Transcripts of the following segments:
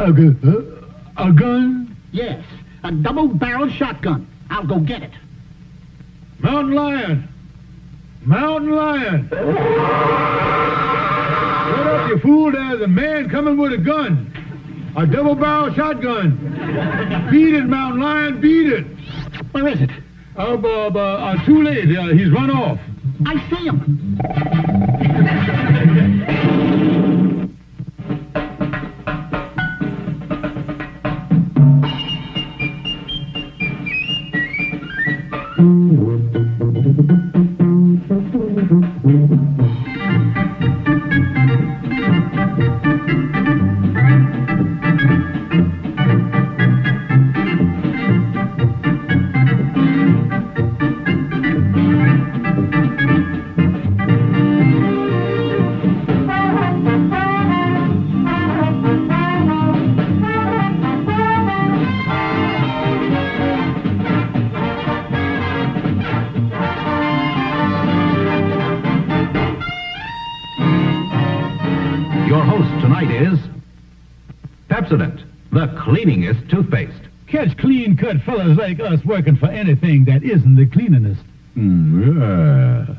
A, gu- uh, a gun? Yes, a double-barreled shotgun. I'll go get it. Mountain lion! Mountain lion! Shut up, you fool! There's a man coming with a gun. A double-barrel shotgun. Beat it, mountain lion, beat it. Where is it? Uh, uh, uh, uh, too late. Uh, he's run off. I see him. Cleaningest toothpaste. Catch clean-cut fellas like us working for anything that isn't the cleaningest. Mm,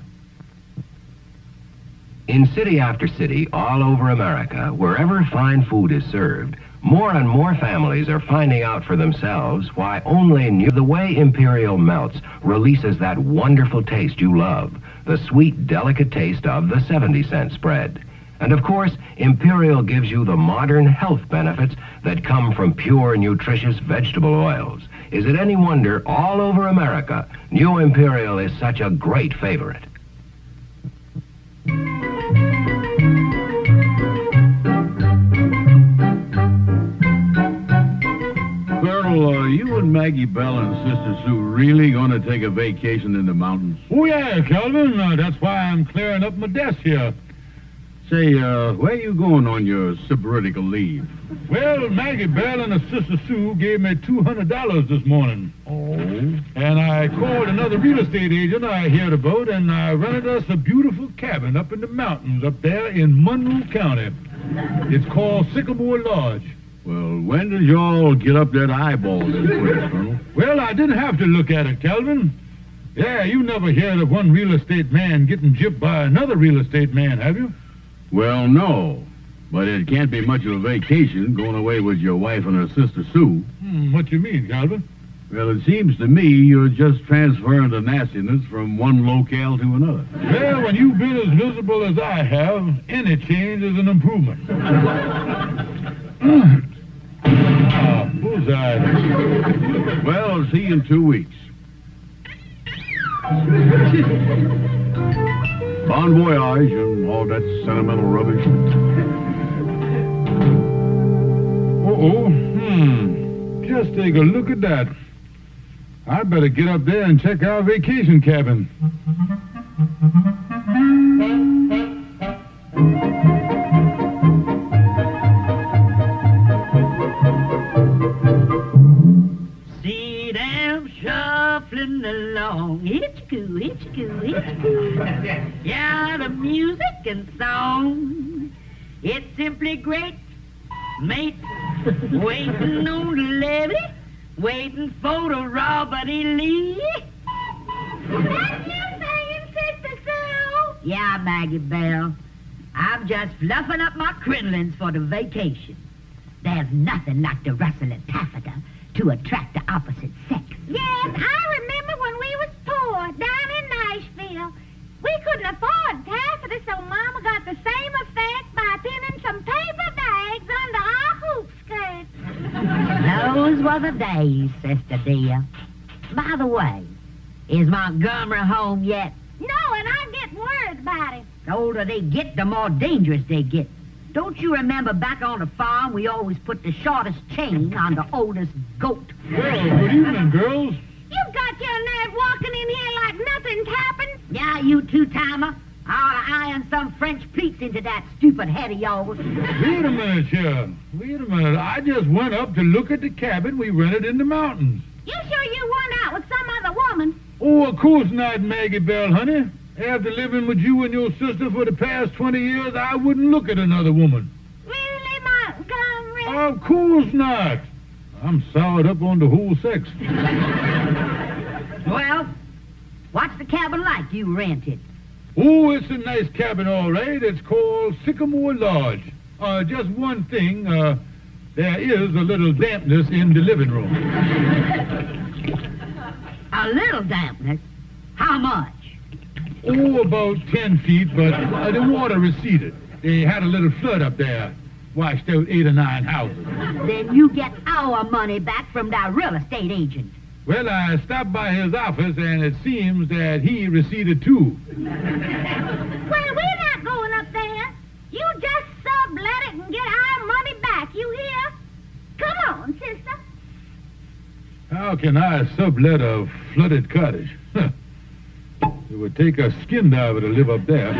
In city after city all over America, wherever fine food is served, more and more families are finding out for themselves why only new the way Imperial melts releases that wonderful taste you love, the sweet, delicate taste of the 70 cent spread. And of course, Imperial gives you the modern health benefits that come from pure, nutritious vegetable oils. Is it any wonder all over America, new Imperial is such a great favorite? Colonel, are you and Maggie Belle and Sister Sue really going to take a vacation in the mountains? Oh, yeah, Calvin. Uh, that's why I'm clearing up my desk here. Say, uh, where you going on your sabbatical leave? Well, Maggie Belle and her sister Sue gave me $200 this morning. Oh? And I called another real estate agent I heard about, and I rented us a beautiful cabin up in the mountains up there in Monroe County. It's called Sycamore Lodge. Well, when did y'all get up that eyeball this place, Colonel? Well, I didn't have to look at it, Calvin. Yeah, you never heard of one real estate man getting gypped by another real estate man, have you? Well, no. But it can't be much of a vacation going away with your wife and her sister Sue. Hmm, what do you mean, Calvin? Well, it seems to me you're just transferring the nastiness from one locale to another. Well, when you've been as visible as I have, any change is an improvement. ah, bullseye. Well, see you in two weeks. Bon voyage and all that sentimental rubbish. Uh-oh. Hmm. Just take a look at that. I'd better get up there and check our vacation cabin. See them shuffling along. Hitch-coo, hitch-coo, hitch-coo. yeah, the music and song. It's simply great, mate. waiting on the levee, waiting for the Robert E. Lee. That's saying, Sister Sue? Yeah, Maggie Belle. I'm just fluffing up my crinolines for the vacation. There's nothing like the rustle of taffeta to attract the opposite sex. Yes, I remember when we was poor down in Nashville. We couldn't afford taffeta, so Mama got the same effect by pinning some paper bags under our hoop skirts. Those were the days, sister dear. By the way, is Montgomery home yet? No, and I get worried about it. The older they get, the more dangerous they get. Don't you remember back on the farm we always put the shortest chain on the oldest goat? Well, good evening, girls. You've got your nerve walking in here like nothing's happened. Yeah, you two-timer. I'll iron some French pleats into that stupid head of yours. Wait a minute, here. Wait a minute. I just went up to look at the cabin we rented in the mountains. You sure you weren't out with some other woman? Oh, of course not, Maggie Belle, honey. After living with you and your sister for the past 20 years, I wouldn't look at another woman. Really, Montgomery? Of course not. I'm soured up on the whole sex. Well, what's the cabin like you rented? Oh, it's a nice cabin, all right. It's called Sycamore Lodge. Uh, just one thing, uh, there is a little dampness in the living room. A little dampness. How much? Oh, about ten feet, but uh, the water receded. They had a little flood up there, washed out eight or nine houses. Then you get our money back from the real estate agent. Well, I stopped by his office, and it seems that he receded too. Well, we're not going up there. You just sublet it and get our money back, you hear? Come on, sister. How can I sublet a flooded cottage? It would take a skin diver to live up there.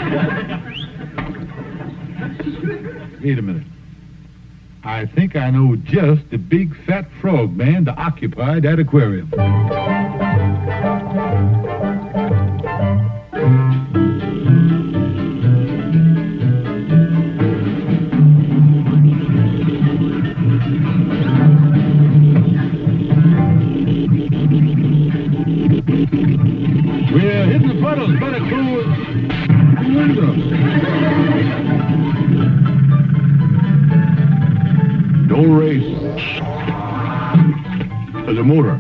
Wait a minute. I think I know just the big fat frog man to occupy that aquarium. Motor.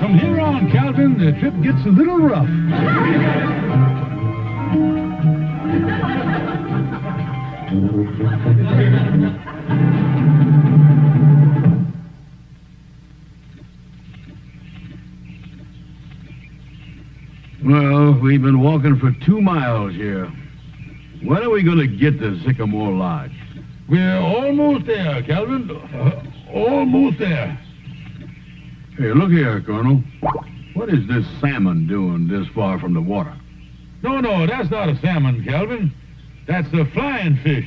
From here on, Calvin, the trip gets a little rough. Well, we've been walking for two miles here. When are we going to get to Sycamore Lodge? We're almost there, Calvin. Uh-huh. Almost there. Hey, look here, Colonel. What is this salmon doing this far from the water? No, no, that's not a salmon, Calvin. That's a flying fish.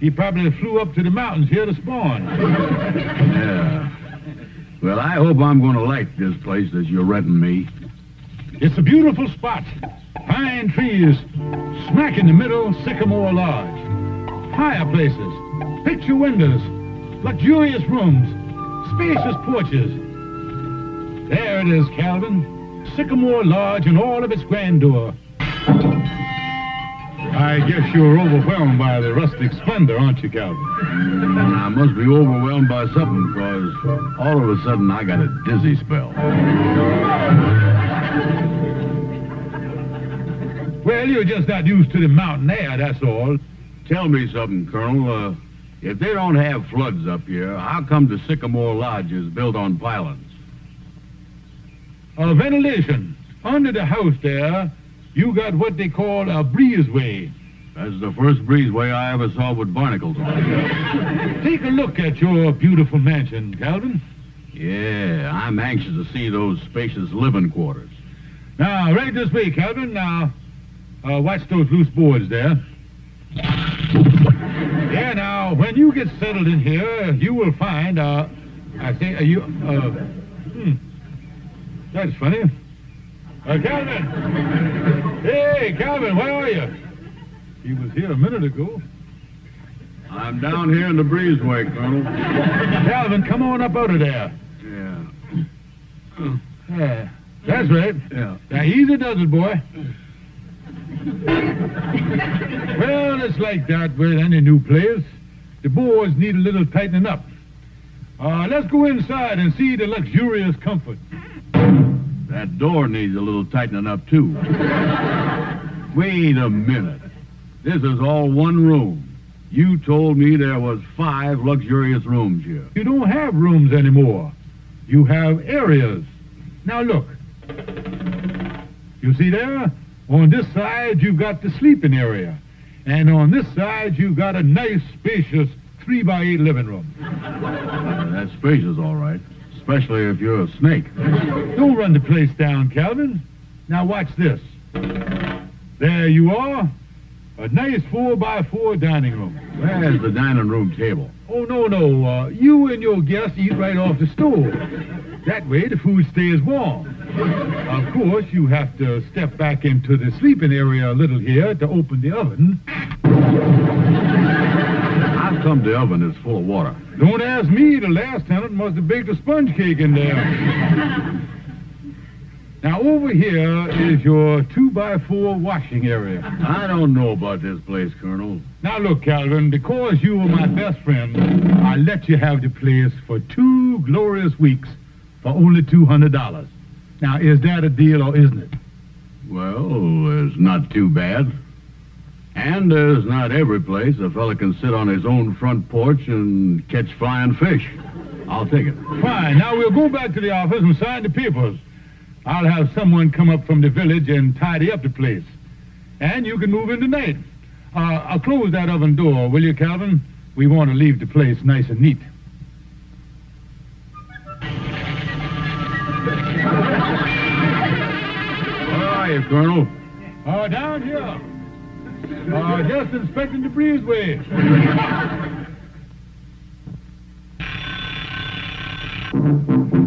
He probably flew up to the mountains here to spawn. Yeah. Well, I hope I'm going to like this place that you're renting me. It's a beautiful spot. Pine trees, smack in the middle, Sycamore Lodge. Fireplaces, picture windows, luxurious rooms, spacious porches. There it is, Calvin. Sycamore Lodge in all of its grandeur. I guess you're overwhelmed by the rustic splendor, aren't you, Calvin? I must be overwhelmed by something, because all of a sudden I got a dizzy spell. Well, you're just not used to the mountain air, that's all. Tell me something, Colonel. Uh, if they don't have floods up here, how come the Sycamore Lodge is built on pylons? Uh, ventilation. Under the house there, you got what they call a breezeway. That's the first breezeway I ever saw with barnacles on it. Take a look at your beautiful mansion, Calvin. Yeah, I'm anxious to see those spacious living quarters. Now, right this way, Calvin. Now, uh, watch those loose boards there. Yeah, now, when you get settled in here, you will find, uh, I say, uh, you, uh, hmm, that's funny. Uh, Calvin! Hey, Calvin, where are you? He was here a minute ago. I'm down here in the breezeway, Colonel. Calvin, come on up out of there. Yeah. Yeah, that's right. Yeah. Now, easy does it, boy. it's like that with any new place. The boards need a little tightening up. Uh, let's go inside and see the luxurious comfort. That door needs a little tightening up, too. Wait a minute. This is all one room. You told me there was five luxurious rooms here. You don't have rooms anymore. You have areas. Now look. You see there? On this side, you've got the sleeping area. And on this side, you've got a nice, spacious three by eight living room. Uh, that's spacious, all right. Especially if you're a snake. Don't run the place down, Calvin. Now watch this. There you are. A nice four by four dining room. Where's the dining room table? Oh, no, no. Uh, you and your guests eat right off the stove. That way the food stays warm. Of course, you have to step back into the sleeping area a little here to open the oven. I've come the oven is full of water? Don't ask me. The last tenant must have baked a sponge cake in there. now, over here is your two-by-four washing area. I don't know about this place, Colonel. Now, look, Calvin, because you were my best friend, I let you have the place for two glorious weeks for only $200. Now, is that a deal or isn't it? Well, it's not too bad. And there's not every place a fella can sit on his own front porch and catch flying fish. I'll take it. Fine. Now, we'll go back to the office and sign the papers. I'll have someone come up from the village and tidy up the place. And you can move in tonight. Uh, I'll close that oven door, will you, Calvin? We want to leave the place nice and neat. Colonel? Uh, down here. Uh, just inspecting the breezeway.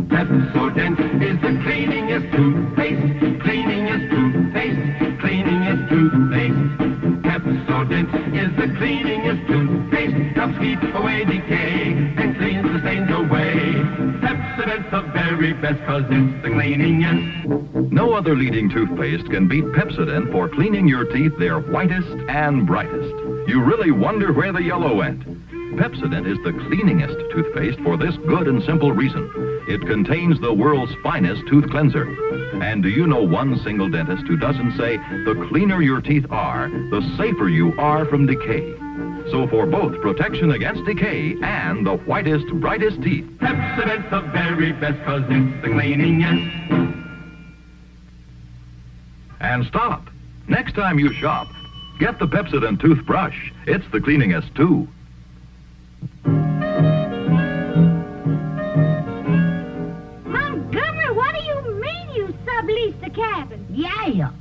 Pepsodent is the cleaningest toothpaste, cleaningest toothpaste, cleaningest toothpaste. Pepsodent is the cleaningest toothpaste, helps keep away decay the very best cause it's the cleaningest. No other leading toothpaste can beat Pepsodent for cleaning your teeth their whitest and brightest. You really wonder where the yellow went. Pepsodent is the cleaningest toothpaste for this good and simple reason. It contains the world's finest tooth cleanser. And do you know one single dentist who doesn't say the cleaner your teeth are, the safer you are from decay? So for both protection against decay and the whitest, brightest teeth, Pepsodent's the very best cause it's the cleaningest. and stop. Next time you shop, get the Pepsodent toothbrush. It's the cleaningest too. Montgomery, what do you mean you subleased the cabin? Yeah.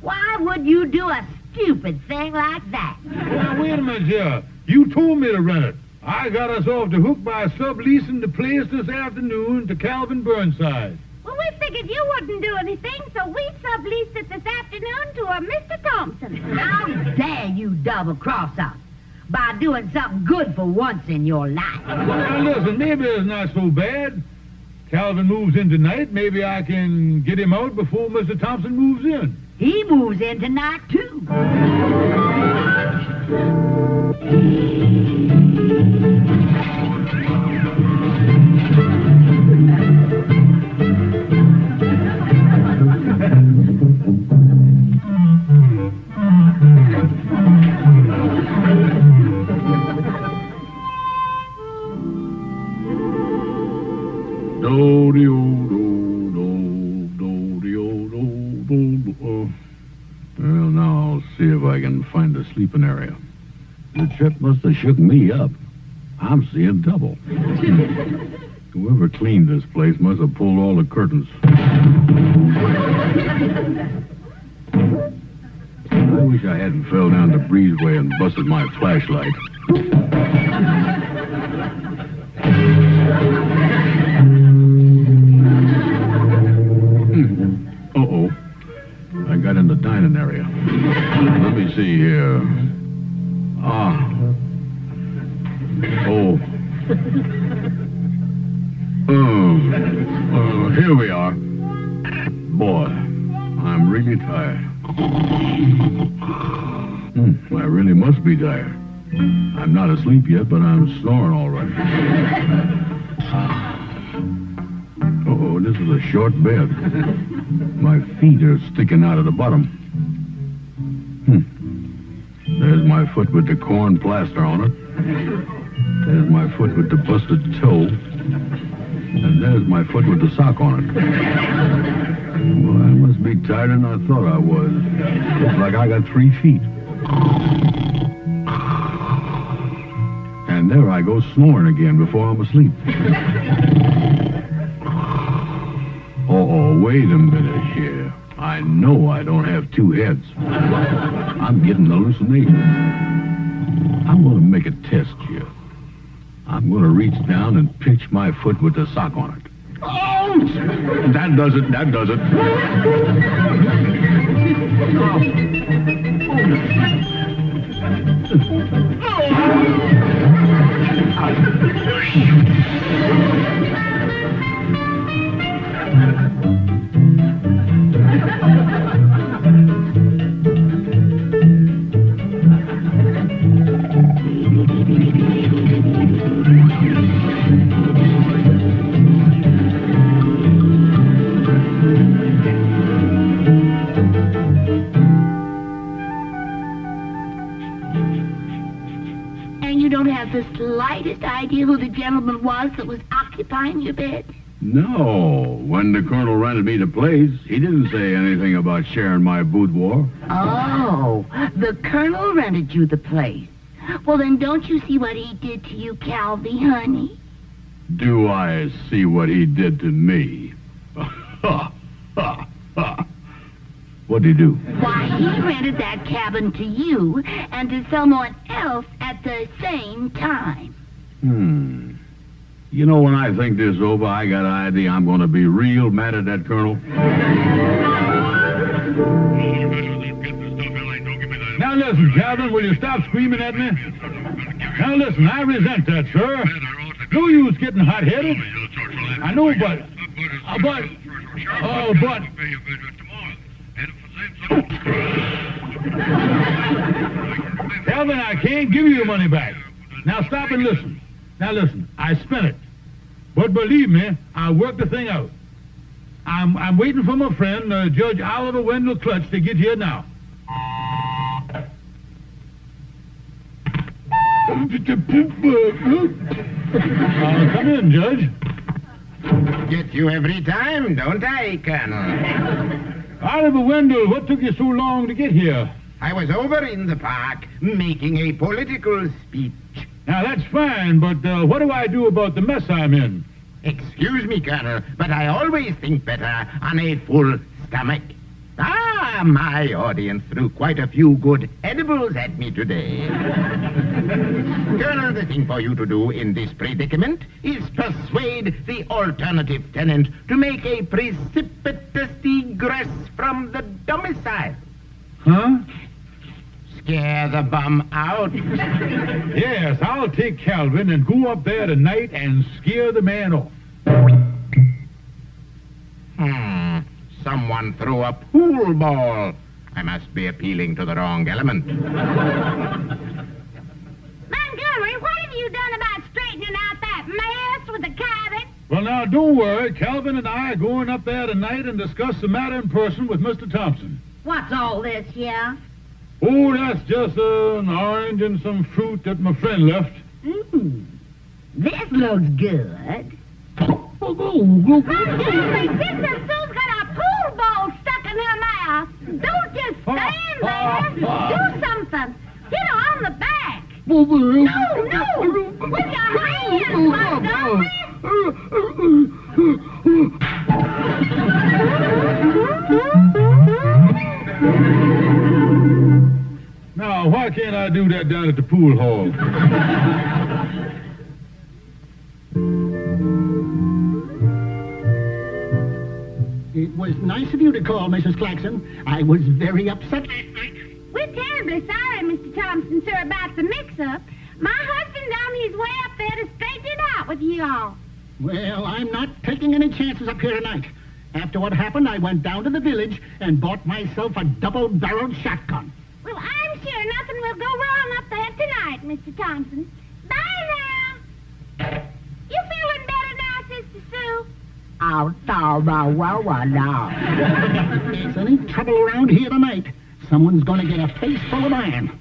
Why would you do a stupid thing like that? Now, wait a minute here. You told me to rent it. I got us off the hook by subleasing the place this afternoon to Calvin Burnside. Well, we figured you wouldn't do anything, so we subleased it this afternoon to a Mr. Thompson. How dare you double cross us by doing something good for once in your life? Now, listen, maybe it's not so bad. Calvin moves in tonight. Maybe I can get him out before Mr. Thompson moves in. He moves in tonight, too. I can find a sleeping area. The trip must have shook me up. I'm seeing double. Whoever cleaned this place must have pulled all the curtains. I wish I hadn't fell down the breezeway and busted my flashlight. In the dining area. Let me see here. Ah. Oh. Oh. Oh, here we are. Boy, I'm really tired. Hmm, I really must be tired. I'm not asleep yet, but I'm snoring all right. Oh, this is a short bed. My feet are sticking out of the bottom. Hmm. There's my foot with the corn plaster on it. There's my foot with the busted toe. And there's my foot with the sock on it. Well, I must be tighter than I thought I was. Looks like I got three feet. And there I go snoring again before I'm asleep. Oh, wait a minute here. I know I don't have two heads. I'm getting hallucination. I'm going to make a test here. I'm going to reach down and pinch my foot with the sock on it. Oh! That does it. That does it. Oh. And gentleman was that was occupying your bed? No. When the colonel rented me the place, he didn't say anything about sharing my boudoir. Oh, the colonel rented you the place. Well, then don't you see what he did to you, Calvy, honey? Do I see what he did to me? ha, ha, ha. What'd he do? Why, he rented that cabin to you and to someone else at the same time. Hmm. You know, when I think this over, I got an idea I'm going to be real mad at that colonel. Now listen, Calvin, will you stop screaming at me? Now listen, I resent that, sir. No use getting hot-headed. I know, but... Uh, but... Oh, but... Calvin, I can't give you your money back. Now stop and listen. Now listen, I spent it. But believe me, I worked the thing out. I'm, I'm waiting for my friend, uh, Judge Oliver Wendell Clutch, to get here now. Uh, come in, Judge. Get you every time, don't I, Colonel? Oliver Wendell, what took you so long to get here? I was over in the park making a political speech. Now, that's fine, but uh, what do I do about the mess I'm in? Excuse me, Colonel, but I always think better on a full stomach. Ah, my audience threw quite a few good edibles at me today. Colonel, the thing for you to do in this predicament is persuade the alternative tenant to make a precipitous egress from the domicile. Huh? Scare the bum out. Yes, I'll take Calvin and go up there tonight and scare the man off. Hmm. Someone threw a pool ball. I must be appealing to the wrong element. Montgomery, what have you done about straightening out that mess with the cabin? Well, now, don't worry. Calvin and I are going up there tonight and discuss the matter in person with Mr. Thompson. What's all this here? Oh, that's just an orange and some fruit that my friend left. Mmm. This looks good. Montgomery, Sister Sue's got a pool ball stuck in her mouth. Don't just stand there. Do something. Hit her on the back. No, no. With your hands, Now, why can't I do that down at the pool hall? It was nice of you to call, Mrs. Klaxon. I was very upset. Last night. We're terribly sorry, Mr. Thompson, sir, about the mix-up. My husband's on his way up there to straighten it out with you all. Well, I'm not taking any chances up here tonight. After what happened, I went down to the village and bought myself a double-barreled shotgun. Well, I'm sure nothing will go wrong up there tonight, Mr. Thompson. Bye now. You feeling better now, Sister Sue? Oh, no, no, well, well, no. If there's any trouble around here tonight, someone's going to get a face full of iron.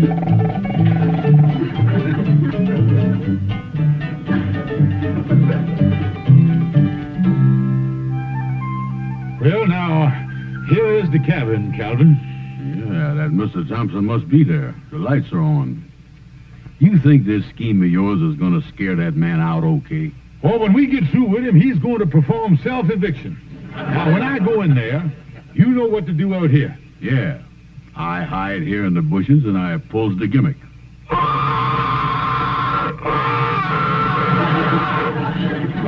Well, here is the cabin, Calvin. Yeah, that Mr. Thompson must be there. The lights are on. You think this scheme of yours is going to scare that man out okay? Well, when we get through with him, he's going to perform self-eviction. Now, when I go in there, you know what to do out here. Yeah. I hide here in the bushes and I pulls the gimmick.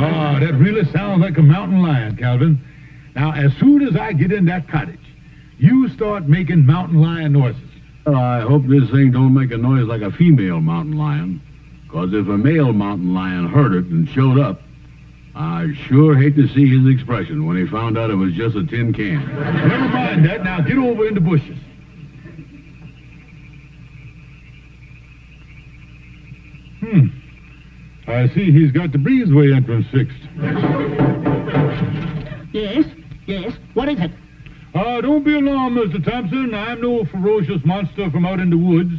Ah, that really sounds like a mountain lion, Calvin. Now, as soon as I get in that cottage, you start making mountain lion noises. Well, I hope this thing don't make a noise like a female mountain lion. Because if a male mountain lion heard it and showed up, I sure hate to see his expression when he found out it was just a tin can. Never mind that. Now get over in the bushes. Hmm. I see he's got the breezeway entrance fixed. Yes, yes. What is it? Uh, don't be alarmed, Mr. Thompson. I'm no ferocious monster from out in the woods.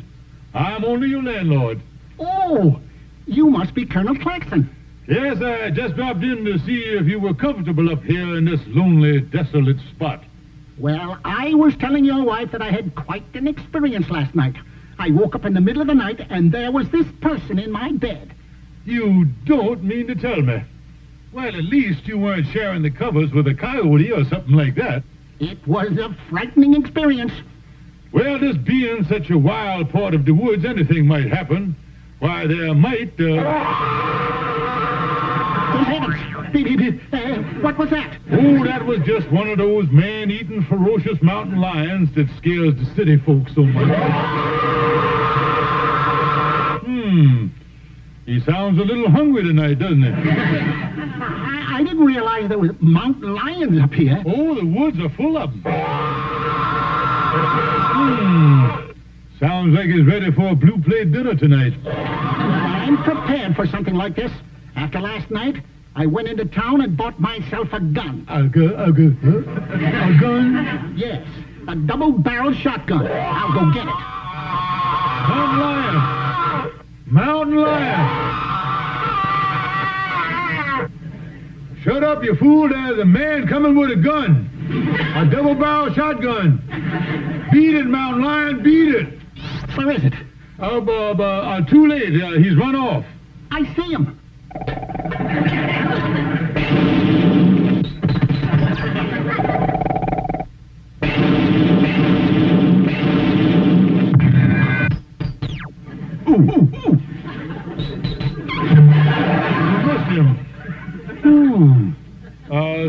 I'm only your landlord. Oh, you must be Colonel Klaxon. Yes, I just dropped in to see if you were comfortable up here in this lonely, desolate spot. Well, I was telling your wife that I had quite an experience last night. I woke up in the middle of the night, and there was this person in my bed. You don't mean to tell me. Well, at least you weren't sharing the covers with a coyote or something like that. It was a frightening experience. Well, this being such a wild part of the woods, anything might happen. Why, there might, uh... Good heavens! Uh, what was that? Oh, that was just one of those man-eating ferocious mountain lions that scares the city folks so much. Hmm. He sounds a little hungry tonight, doesn't he? I, I didn't realize there was mountain lions up here. Oh, the woods are full of them. Hmm. Sounds like he's ready for a blue plate dinner tonight. I'm prepared for something like this. After last night, I went into town and bought myself a gun. A gun? A gun? Huh? A gun? Yes, a double-barreled shotgun. I'll go get it. Mountain lion! Mountain lion! Shut up, you fool. There's a man coming with a gun. A double-barrel shotgun. Beat it, mountain lion, beat it. Where is it? Uh, uh, uh, uh too late. Uh, he's run off. I see him.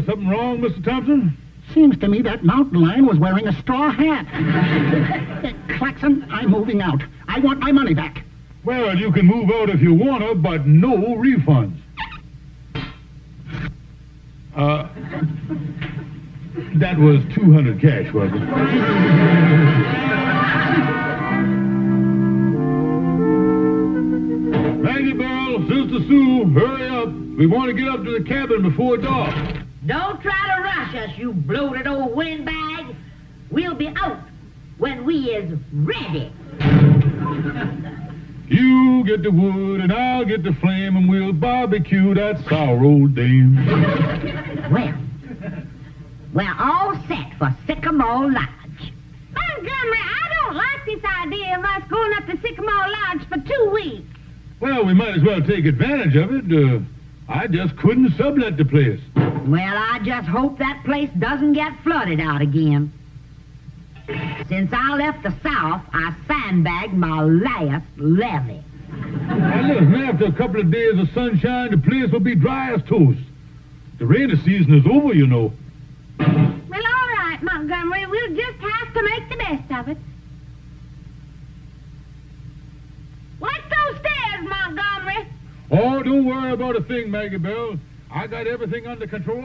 Something wrong, Mr. Thompson? Seems to me that mountain lion was wearing a straw hat. uh, Klaxon, I'm moving out. I want my money back. Well, you can move out if you want to, but no refunds. Uh, that was 200 cash, wasn't it? Maggie Belle, Sister Sue, hurry up. We want to get up to the cabin before dark. Don't try to rush us, you bloated old windbag. We'll be out when we is ready. You get the wood and I'll get the flame and we'll barbecue that sour old dame. Well, we're all set for Sycamore Lodge. Montgomery, I don't like this idea of us going up to Sycamore Lodge for two weeks. Well, we might as well take advantage of it. Uh, I just couldn't sublet the place. Well, I just hope that place doesn't get flooded out again. Since I left the South, I sandbagged my last levee. Now listen, after a couple of days of sunshine, the place will be dry as toast. The rainy season is over, you know. Well, all right, Montgomery. We'll just have to make the best of it. Watch those stairs, Montgomery. Oh, don't worry about a thing, Maggie Belle. I got everything under control.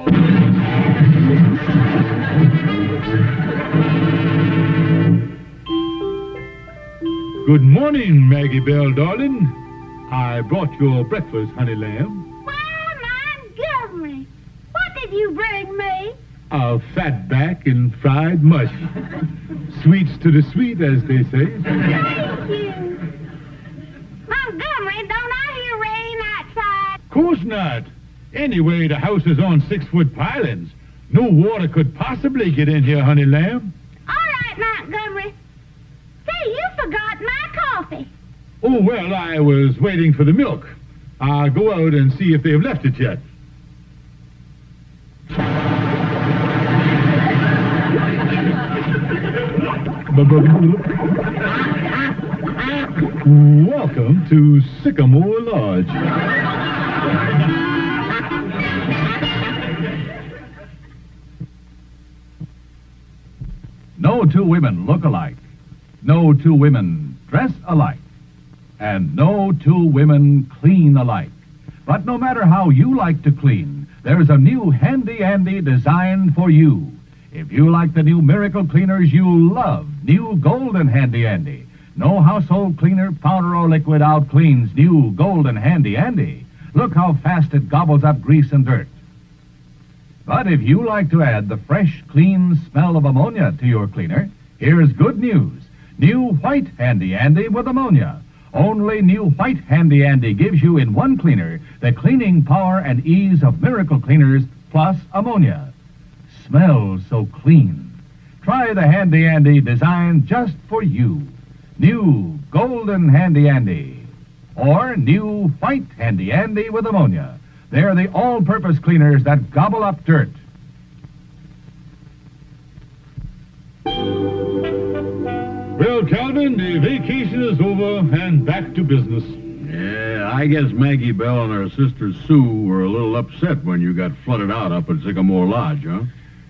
Good morning, Maggie Belle, darling. I brought your breakfast, honey lamb. Well, Montgomery, what did you bring me? A fat back and fried mush. Sweets to the sweet, as they say. Thank you. Montgomery, don't I hear rain outside? Of course not. Anyway, the house is on six-foot pilings. No water could possibly get in here, honey lamb. All right, Montgomery. Say, you forgot my coffee. Oh, well, I was waiting for the milk. I'll go out and see if they've left it yet. Welcome to Sycamore Lodge. No two women look alike. No two women dress alike. And no two women clean alike. But no matter how you like to clean, there's a new Handy Andy designed for you. If you like the new miracle cleaners, you'll love new Golden Handy Andy. No household cleaner, powder, or liquid out cleans new Golden Handy Andy. Look how fast it gobbles up grease and dirt. But if you like to add the fresh, clean smell of ammonia to your cleaner, here's good news. New White Handy Andy with ammonia. Only new White Handy Andy gives you in one cleaner the cleaning power and ease of miracle cleaners plus ammonia. Smells so clean. Try the Handy Andy designed just for you. New Golden Handy Andy. Or new White Handy Andy with ammonia. They're the all purpose cleaners that gobble up dirt. Well, Calvin, the vacation is over and back to business. Yeah, I guess Maggie Belle and her sister Sue were a little upset when you got flooded out up at Sycamore Lodge, huh?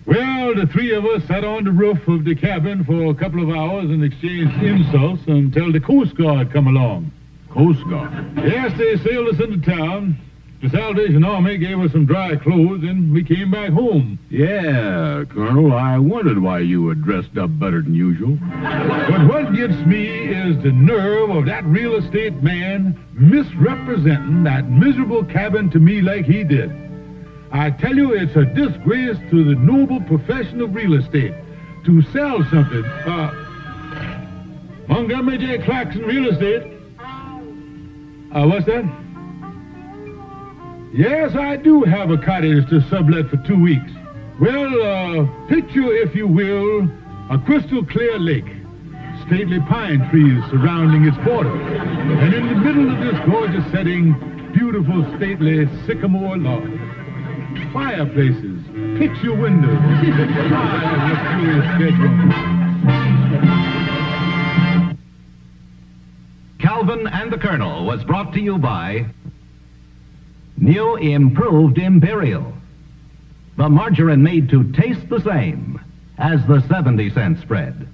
Well, the three of us sat on the roof of the cabin for a couple of hours and exchanged insults until the Coast Guard come along. Coast Guard. Yes, they sailed us into town. The Salvation Army gave us some dry clothes, and we came back home. Yeah, Colonel, I wondered why you were dressed up better than usual. But what gets me is the nerve of that real estate man misrepresenting that miserable cabin to me like he did. I tell you, it's a disgrace to the noble profession of real estate to sell something. Uh, Montgomery J. Klaxon Real Estate. Uh, what's that? Yes, I do have a cottage to sublet for two weeks. Well, uh, picture, if you will, a crystal clear lake. Stately pine trees surrounding its border. And in the middle of this gorgeous setting, beautiful, stately sycamore lodge. Fireplaces, picture windows, five luxurious bedrooms. Calvin and the Colonel was brought to you by New Improved Imperial. The margarine made to taste the same as the 70 cent spread.